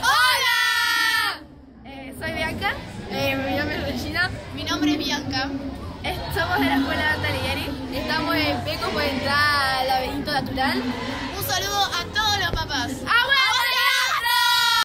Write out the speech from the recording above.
¡Hola! Eh, soy Bianca, eh, mi nombre es Regina, Mi nombre es Bianca. Eh, somos de la Escuela Talighieri, estamos en Peco por entrar al laberinto natural.